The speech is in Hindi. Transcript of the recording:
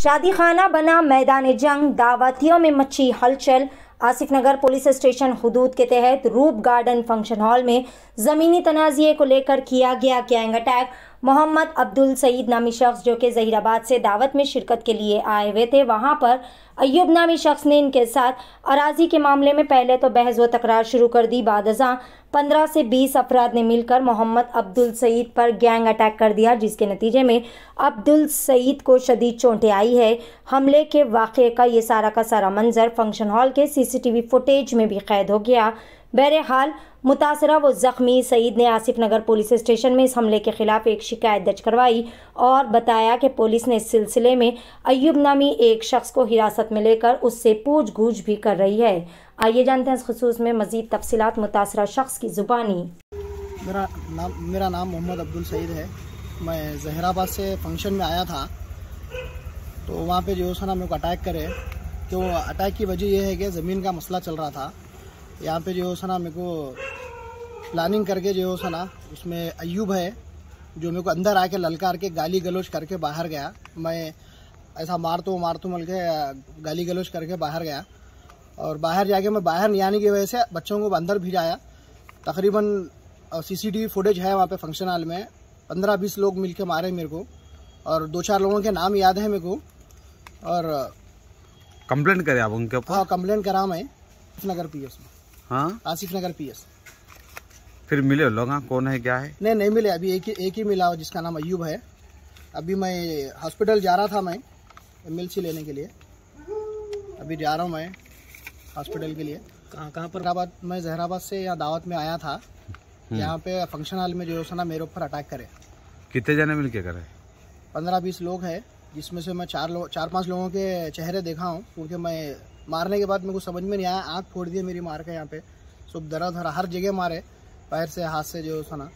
शादी खाना बना मैदान जंग, दावतियों में मची हलचल। आसिफ नगर पुलिस स्टेशन हदूद के तहत रूप गार्डन फ़ंक्शन हॉल में ज़मीनी तनाज़िए को लेकर किया गया गैंग अटैक। मोहम्मद अब्दुल सईद नामी शख्स जो कि जहीराबाद से दावत में शिरकत के लिए आए हुए थे, वहाँ पर अयुब नामी शख्स ने इनके साथ अराजी के मामले में पहले तो बहस व तकरार शुरू कर दी। बाद पंद्रह से बीस अफराद ने मिलकर मोहम्मद अब्दुल सईद पर गैंग अटैक कर दिया, जिसके नतीजे में अब्दुल सईद को शदीद चोटें आई है। हमले के वाक़े का ये सारा का सारा मंजर फ़ंक्शन हॉल के सीसीटीवी फुटेज में भी कैद हो गया। बहरहाल, मुतासरा व ज़ख्मी सईद ने आसिफ नगर पुलिस स्टेशन में इस हमले के खिलाफ एक शिकायत दर्ज करवाई और बताया कि पुलिस ने इस सिलसिले में अयुब नामी एक शख्स को हिरासत में लेकर उससे पूछ गूछ भी कर रही है। आइए जानते हैं इस खसूस में मजीद तफसीत मुतासरा शख्स की ज़ुबानी। मेरा नाम मेरा नाम मोहम्मद अब्दुल सईद है। मैं जहराबाद से फ़ंक्शन में आया था। तो वहाँ पे जो है ना मेरे को अटैक करे तो अटैक की वजह यह है कि ज़मीन का मसला चल रहा था। यहाँ पे जो है ना मेरे को प्लानिंग करके जो है ना उसमें अयूब है जो मेरे को अंदर आके ललकार के गाली गलोच करके बाहर गया। मैं ऐसा मार तो मार तो मल के गाली गलोच करके बाहर गया। और बाहर जाके मैं बाहर नहीं आने की वजह से बच्चों को अंदर भिजाया तकरीबन सीसीटीवी फुटेज है वहाँ पे फ़ंक्शन हॉल में। पंद्रह बीस लोग मिलके मारे मेरे को। और दो चार लोगों के नाम याद है मेरे को। और कंप्लेंट करे आप उनके ऊपर? हाँ कंप्लेंट करा मैं। नगर पी एस में। हाँ? आसिफ नगर पीएस फिर मिले लोग हाँ, कौन है क्या है? नहीं नहीं मिले अभी एक ही एक ही मिला जिसका नाम अयूब है। अभी मैं हॉस्पिटल जा रहा था मैं एम लेने के लिए। अभी जा रहा हूँ मैं हॉस्पिटल के लिए। कहाँ कहाँ पर? जहराबाद मैं जहराबाद से यहाँ दावत में आया था। हम्म। यहाँ पे फ़ंक्शन हॉल में जो है ना मेरे ऊपर अटैक करे। कितने जने मिल के करे? पंद्रह बीस लोग हैं जिसमें से मैं चार लोग चार पाँच लोगों के चेहरे देखा हूँ क्योंकि मैं मारने के बाद मेरे को समझ में नहीं आया। आँख फोड़ दिया मेरी मार के यहाँ पे। सब दरा दर्द हर जगह मारे। पैर से, हाथ से जो सुना